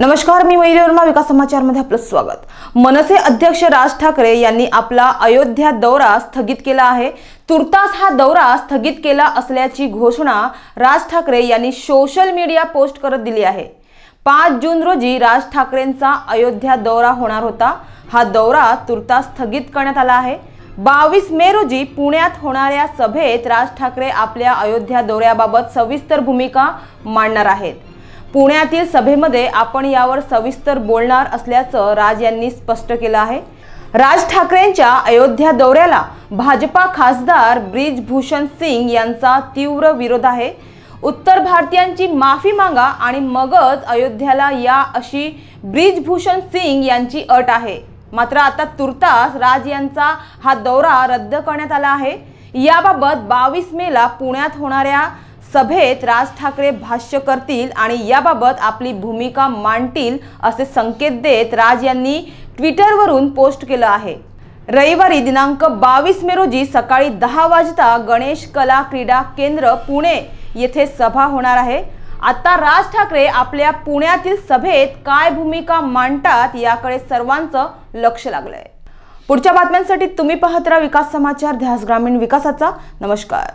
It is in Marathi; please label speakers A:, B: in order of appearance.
A: नमस्कार मी मयुरी वर्मा विकास समाचारमध्ये आपलं स्वागत. मनसे अध्यक्ष राज ठाकरे यांनी आपला अयोध्या दौरा स्थगित केला आहे. तुर्तास हा दौरा स्थगित केला असल्याची घोषणा राज ठाकरे यांनी सोशल मीडिया पोस्ट करत दिली आहे. पाच जून रोजी राज ठाकरेंचा अयोध्या दौरा होणार होता. हा दौरा तुर्तास स्थगित करण्यात आला आहे. बावीस मे रोजी पुण्यात होणाऱ्या सभेत राज ठाकरे आपल्या अयोध्या दौऱ्याबाबत सविस्तर भूमिका मांडणार आहेत. पुण्यातील सभेमध्ये आपण यावर सविस्तर बोलणार असल्याचं राज यांनी स्पष्ट केलं आहे. राज ठाकरेंच्या अयोध्या दौऱ्याला भाजपा खासदार ब्रिजभूषण सिंग यांचा तीव्र विरोध आहे. उत्तर भारतीयांची माफी मागा आणि मगच अयोध्याला या अशी ब्रिजभूषण सिंग यांची अट आहे. मात्र आता तुर्तास राज यांचा हा दौरा रद्द करण्यात आला आहे. याबाबत बावीस मेला पुण्यात होणाऱ्या सभेत राज ठाकरे भाष्य करतील आणि याबाबत आपली भूमिका मांडतील असे संकेत देत राज यांनी ट्विटरवरून पोस्ट केलं आहे. रविवारी दिनांक बावीस मे रोजी सकाळी दहा वाजता गणेश कला क्रीडा केंद्र पुणे येथे सभा होणार आहे. आता राज ठाकरे आपल्या पुण्यातील सभेत काय भूमिका मांडतात याकडे सर्वांचं लक्ष लागलंय. पुढच्या बातम्यांसाठी तुम्ही पाहत राहा विकास समाचार ध्यास ग्रामीण विकासाचा. नमस्कार.